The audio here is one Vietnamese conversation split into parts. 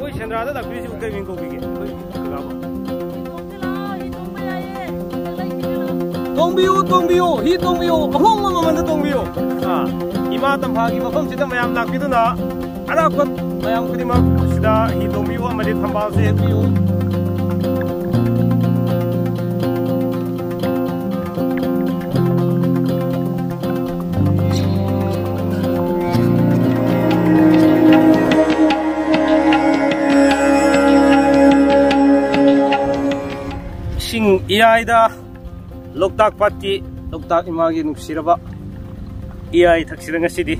कोई शनरा था दबी भी के तुम भी हो तुम ही तुम भी हो। अहो मम मन इमा तंफा की मफम से तुम याम लाकी तो ना। अरा को मयाम कुदी मा सीधा ही तुम भी हो से। भी हो। ꯏꯁꯤꯡ ꯏꯌꯥꯏꯗ ꯂꯣꯛꯇꯥꯛ ꯄꯥꯠꯀꯤ ꯂꯣꯛꯇꯥꯛ ꯏꯃꯥꯒꯤ ꯅꯨꯡꯁꯤꯔꯕ ꯏꯌꯥꯏ ꯊꯛꯁꯤꯗ ꯉꯁꯤꯗꯤ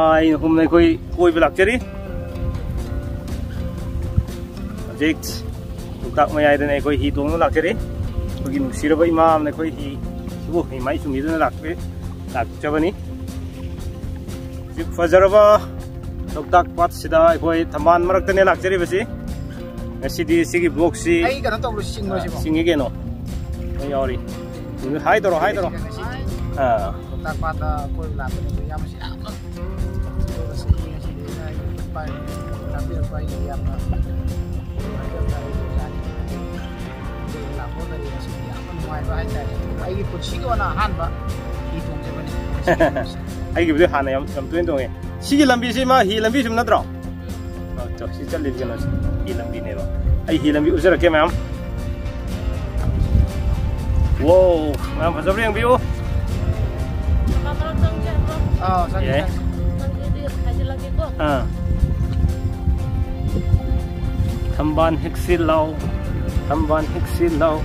ꯑꯩꯅ ꯍꯨꯝꯅ ꯑꯩꯈꯣꯏ ꯀꯣꯏꯕ ꯂꯥꯛꯆꯔꯤ ꯍꯧꯖꯤꯛ ꯂꯣꯛꯇꯥꯛ ꯃꯌꯥꯏꯗꯅ ꯑꯩꯈꯣꯏ ꯍꯤ ꯇꯣꯡꯗꯨꯅ ꯂꯥꯛꯆꯔꯤ ꯑꯩꯈꯣꯏꯒꯤ ꯅꯨꯡꯁꯤꯔꯕ ꯏꯃꯥ ꯑꯃꯅ ꯑꯩꯈꯣꯏ ꯍꯤ ꯁꯤꯕꯨ ꯏꯃꯥꯏ ꯁꯨꯝꯕꯤꯗꯨꯅ ꯂꯥꯛꯄꯤ ꯂꯥꯛꯆꯕꯅꯤ ꯍꯧꯖꯤꯛ ꯐꯖꯔꯕ ꯂꯣꯛꯇꯥꯛ ꯄꯥꯠꯁꯤꯗ ꯑꯩꯈꯣꯏ ꯊꯝꯕꯥꯜ ꯃꯔꯛꯇꯅꯦ ꯂꯥꯛꯆꯔꯤꯕꯁꯤ CD 시기 블록시 아이가 sini 블록시 싱거시고. 싱이게노? 요리. 오늘 하이도로 하이도로. 아. tak pada kulna itu ya masih aman terus ini sini baik tapi baik dia apa lapor dari sini apa mau apa aja lagi kunci ke mana han pak hitung je mana lagi betul han yang yang tuin tuin sih lambi sih mah hi lambi sih mana terang oh cok sih jadi jelas ꯀꯩꯅꯣꯁꯤ ꯍꯤ ꯂꯝꯕꯤꯅꯦꯕ ꯑꯩ ꯍꯤ ꯂꯝꯕꯤ ꯎꯖꯔꯛꯀꯦ ꯃꯌꯥꯝ ꯋꯣ ꯃꯌꯥꯝ ꯐꯖꯕ꯭ꯔꯥ ꯌꯦꯡꯕꯤꯌꯨ ꯑꯥ ꯆꯪꯉꯦ ꯌꯥꯏ. ꯆꯪꯉꯦ ꯑꯥ ꯊꯝꯕꯥꯜ ꯍꯦꯛꯁꯤ ꯂꯥꯎ ꯊꯝꯕꯥꯜ ꯍꯦꯛꯁꯤ ꯂꯥꯎ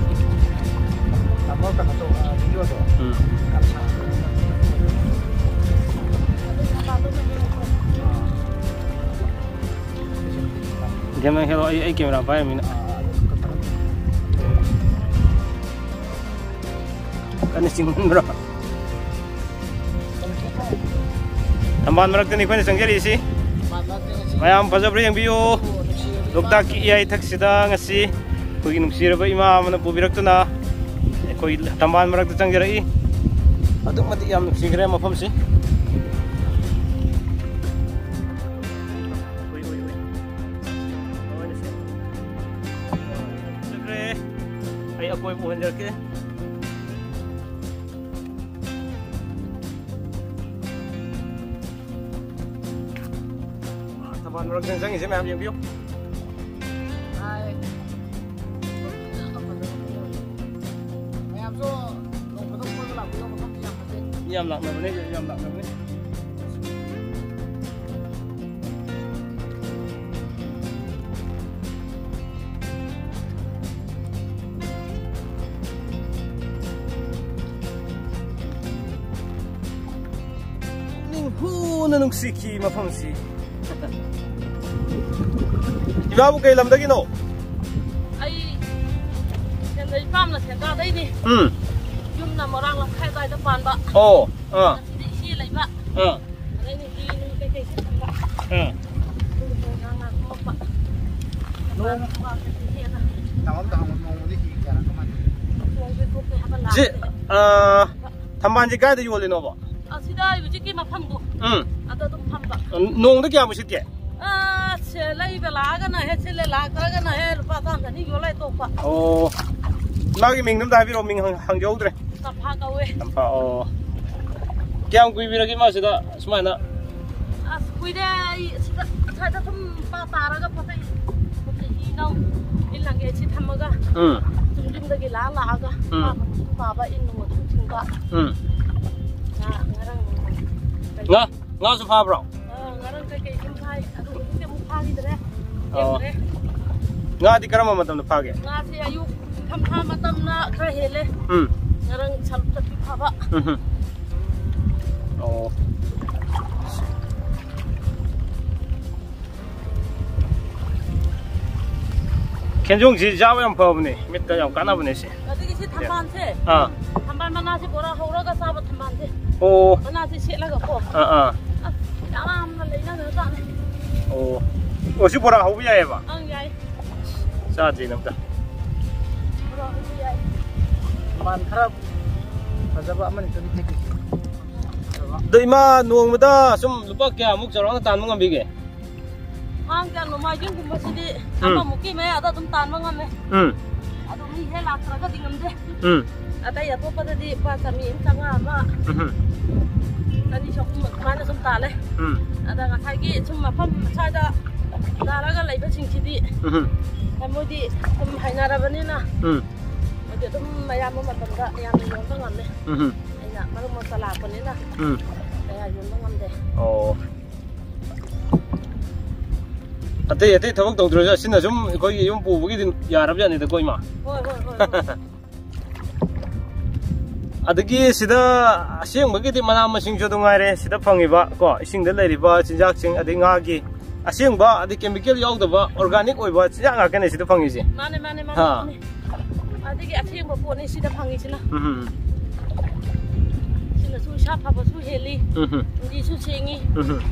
ꯇꯥꯃꯣ ꯀꯩꯅꯣ ꯇꯧ ꯚꯤꯗꯤꯑꯣꯗꯣ ꯎꯝ dia mah hello ai kamera apa ya mina kan sing bro tambahan merak tani kan sangjari isi mayam pajab yang biyo dokta iya iya itak sida ngasi kugi nuksira ba ima mana pubirak tu na koi tambahan merak tu sangjari aduk mati yam nuksigre mafam sih કોઈ મોંજર કે Tá bom, não tem sangue, você me viu? Ai. Em làm lặng mà vẫn nên làm lặng mà vẫn nên huna nung siki mafam si ibabu kay lam dagi no ai sen dai pam la sen da dai ni um yum na morang la khai dai da pan ba oh ah di hi lai ba ah dai ni hi ni kai kai sen ba ah जी थम्बाजी गाय दी बोली nova da yu jiki ma phang bu um ata tu phang ba nong de kya mu shit ye a che lai be la ga na he che le la ga ga na he pa sang ni yo lai to pa o la gi ming Nga, nga sa pha bro. Ờ. Nga thì karama matam na phage. Nga thì ayuk tham pha matam na khara hele. Ừ. Ngarang chal tat pi phaba. Ừ. Ồ. 견종 지 잡으면 버브네 밑에 좀 까나 보내시. 어떻게 시 단반세? 아. 단반만 하시 뭐라 하오라가 오. 나한테 셋라고. 아 아. 아, 나 레이나 들었다. 오. 어시 보라 하우야 해봐. 응, 야이. 자, 지금다. 보라 하우야. 만 타라. 가자봐 아무리 좀 되게. 너 이마 누워보다 좀 루파 개아목 저랑 딴 뭔가 비게. 한가 너마 좀 공부시디 아마 먹기매 아다 좀 딴만 가매. 응. 아도 이 해라 그러가 딩엄데. 응. ꯊꯦꯛꯀꯦ ꯑꯗꯣ ꯏꯃꯥ ꯅꯣꯡꯃꯗ ꯁꯨꯝ ꯂꯨꯄꯥ ꯀꯌꯥꯃꯨꯛ ꯆꯥꯎꯔꯥꯛꯅ ꯇꯥꯟꯕ ꯉꯝꯕꯤꯒꯦ ꯍꯥꯡ ꯀꯌꯥ ꯅꯣꯡꯃꯥꯏꯖꯤꯡꯒꯨꯝꯕꯁꯤꯗꯤ ꯑꯃꯃꯨꯛꯀꯤ ꯃꯌꯥꯗ ꯑꯗꯨꯝ ꯇꯥꯟꯕ ꯉꯝꯃꯦ ꯎꯝ ꯑꯗꯣ ꯃꯤ ꯍꯦꯛ ꯂꯥꯛꯇ꯭ꯔꯒꯗꯤ ꯉꯝꯗꯦ ꯎꯝ ꯑꯇꯩ ꯑꯇꯣꯞꯄꯗꯗꯤ ꯂꯨꯄꯥ ꯆꯅꯤ ꯑꯃ ꯆꯥꯝꯃꯉꯥ ꯑꯃ ꯎꯝ ꯆꯅꯤ ꯆꯍꯨꯝ ꯑꯗꯨꯃꯥꯏꯅ ꯁꯨꯝ ꯇꯥꯜꯂꯦ ꯎꯝ ꯑꯗ ꯉꯁꯥꯏꯒꯤ ꯁꯨꯝ ꯃꯐꯝ ꯁ꯭ꯋꯥꯏꯗ ꯇꯥꯔꯒ ꯂꯩꯕꯁꯤꯡꯁꯤꯗꯤ ꯎꯝ ꯃꯣꯏꯗꯤ ꯁꯨꯝ ꯍꯩꯅꯔꯕꯅꯤꯅ ꯎꯝ ꯃꯣꯏꯗꯤ ꯑꯗꯨꯝ ꯑꯌꯥꯝꯕ ꯃꯇꯝꯗ ꯌꯥꯝꯅ ꯌꯣꯟꯕ ꯉꯝꯃꯦ ꯎꯝ ꯑꯩꯅ ꯃꯔꯛ ꯃꯔꯛꯇ ꯂꯥꯛꯄꯅꯤꯅ ꯎꯝ ꯀꯌꯥ ꯌꯣꯟꯕ ꯉꯝꯗꯦ ꯑꯣ ꯑꯇꯩ ꯑꯇꯩ ꯊꯕꯛ ꯇꯧꯗ꯭ꯔꯁꯨ ꯑꯁꯤꯅ ꯁꯨꯝ ꯑꯩꯈꯣꯏꯒꯤ ꯌꯨꯝ ꯄꯨꯕꯒꯤꯗꯤ ꯌꯥꯔꯕꯖꯥꯠꯅꯤꯗꯀꯣ ꯏꯃꯥ ꯍꯣꯏ ꯍꯣꯏ ꯍꯣꯏ adagi sida asing bagi di mana masing jodo ngare sida pangi ba ko ising de leri ba chinjak ching adi nga gi asing ba adi chemical yog da ba organic oi ba chinjak nga kane sida pangi ji mane mane mane ha adagi asing ba po ne sida pangi ji na hmm sina su sha pa ba su heli hmm ji su chengi hmm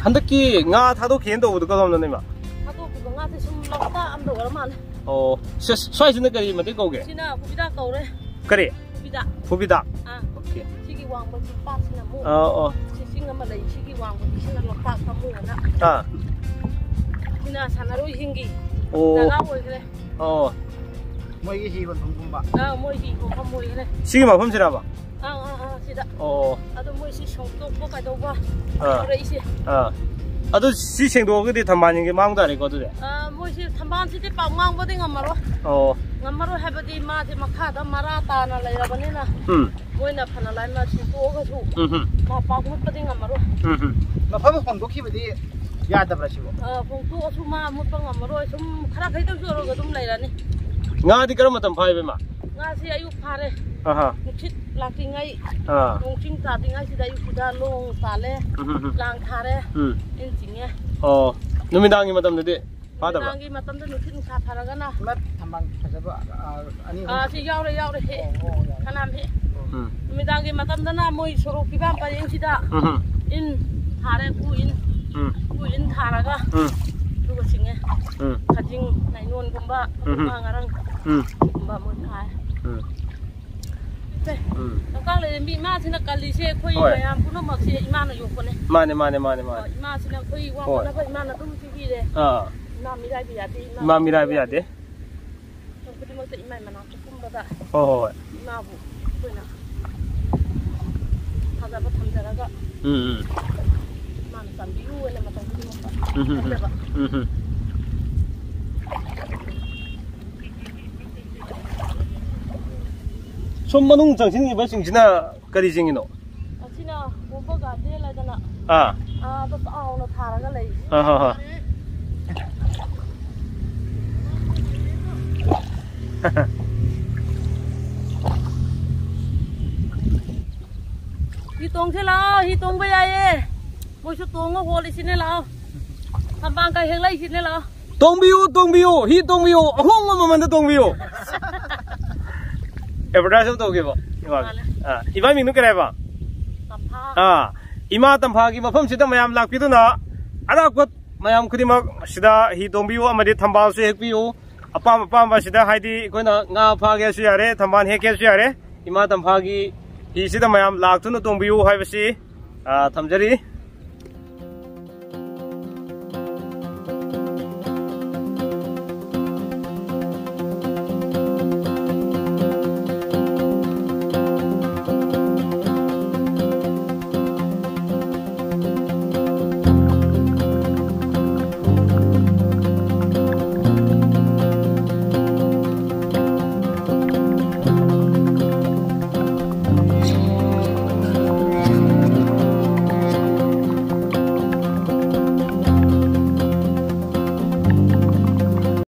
handaki nga thado khen do do ko ne ma thado ko nga te sum ma ta am do ma ne 어, 쇠쇠 있는 거 이만 되고 오게. 지나 고기다 거래. 그래. dak. Fubi dak. Ah. Okey. Sigi wang pun lepas namu. Oh oh. Sisi nama lain sigi wang pun sisi nama lepas kamu nak. Ah. Kena sanaru hinggi. Oh. Dah kau kira. Oh. Moi si pun pun ba. Ah, moi si pun pun moi kira. Sigi mak pun siapa? Ah ah ah, sida. Oh. Aduh moi si sengtok pun kau ba. Ah. Ah. 아도 시생도 그디 담반인 게 망다리 거든. 아, 뭐시 담반지 때 빵망 버딩 엄마로. 어. ꯉꯝꯃꯔꯣꯏ ꯍꯥꯏꯕꯗꯤ ꯃꯥꯁꯦ ꯃꯈꯥꯗ ꯃꯔꯥ ꯇꯥꯅ ꯂꯩꯔꯕꯅꯤꯅ ꯎꯝ ꯃꯣꯏꯅ ꯐꯅ ꯂꯥꯏꯅ ꯁꯤꯡꯇꯣꯛꯑꯒꯁꯨ ꯎꯝ ꯎꯝ ꯃꯥ ꯄꯥꯛ ꯃꯨꯠꯄꯗꯤ ꯉꯝꯃꯔꯣꯏ ꯎꯝ ꯎꯝ ꯃꯐꯝ ꯍꯣꯡꯗꯣꯛꯈꯤꯕꯗꯤ ꯌꯥꯗꯕ꯭ꯔꯥ ꯁꯤꯕꯣ ꯑꯥ, ꯐꯣꯡꯇꯣꯛꯑꯁꯨ ꯃꯥ ꯃꯨꯠꯄ ꯉꯝꯃꯔꯣꯏ ꯁꯨꯝ ꯈꯔ ꯈꯩꯇꯪ ꯆꯣꯔꯒ ꯑꯗꯨꯝ ꯂꯩꯔꯅꯤ ꯉꯥꯗꯤ ꯀꯔꯝꯕ ꯃꯇꯝ ꯐꯥꯏꯕ ꯏꯃꯥ ꯉꯥꯁꯤ ꯑꯌꯨꯛ ꯐꯥꯔꯦ ꯑꯍꯥ ꯅꯨꯡꯁꯤꯠ ꯂꯥꯛꯇ꯭ꯔꯤꯉꯩ ꯑꯥ ꯅꯣꯡ ꯆꯤꯡ ꯇꯥꯗ꯭ꯔꯤꯉꯩꯁꯤꯗ ꯑꯌꯨꯛꯁꯤꯗ ꯂꯣꯡ ꯇꯥꯜꯂꯦ ꯎꯝ ꯎꯝ ꯎꯝ. ꯂꯥꯡ ꯊꯥꯔꯦ ꯎꯝ ꯏꯟ ꯆꯤꯡꯉꯦ ꯑꯣ ꯅꯨꯃꯤꯗꯥꯡꯒꯤ ꯃꯇꯝꯗꯗꯤ Father. Nangi matam tu nutin sah tharaga na. Mat thambang sajaba ani. Ah si yau le yau le he. Kanam he. Midangi matam tu na moi suruh kibam paling sida. In thare ku in. Ku in tharaga. Tu ke singe. Kajing nai nun kumba kumba ngarang. Kumba moi thai. แล้วก็เลยมีมาที่นักการีเช่คุยพยายามพูดน้ำหมักเสียอีมาหน่อยอยู่คนเลยมาเนี่ยมาเนี่ยมาเนี่ยมาอีมาที่นักคุยว่าคนนั้นก็อีมาหน่อยต้องที่พี่เลย ma mirai bi ade 어. 마부. 뭐냐? 하다가 탐자라가. 음. 만 삼비우 원래 맞다 그리 못 봐. 음. 손만웅 정신이 벌써 지나 거리 정이노. 아, 지나 오버가 되려잖아. 아. 아, 또 아우나 타라가 레이. 아하하. hi tung thế lao hi tung bây giờ mỗi chút tung ngô hồ đi xin lao tham bang cái hướng lấy xin lao tung biu tung biu. Hi tung biu. Không mà mình tung biu. Em ra sao tung kì bộ vâng à ibai mình nó cái này vào à ima tham pha cái. mà phong chỉ tâm mà làm lạc pi na ở đó quất. Mà làm cái gì mà. Xí đó hi tung biu. Mà đi tham bang suy hết biu. अपाम अपाम सिदा हाइदी Koyna nga phage su yare thamban heke su yare ima tham phagi hi sida mayam lak tu no tongbiu haibasi thamjari